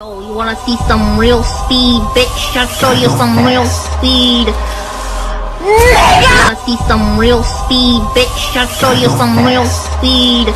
Oh, you wanna see some real speed, bitch? I'll show you some real speed. Nigga! Wanna see some real speed, bitch? I'll show you some real speed.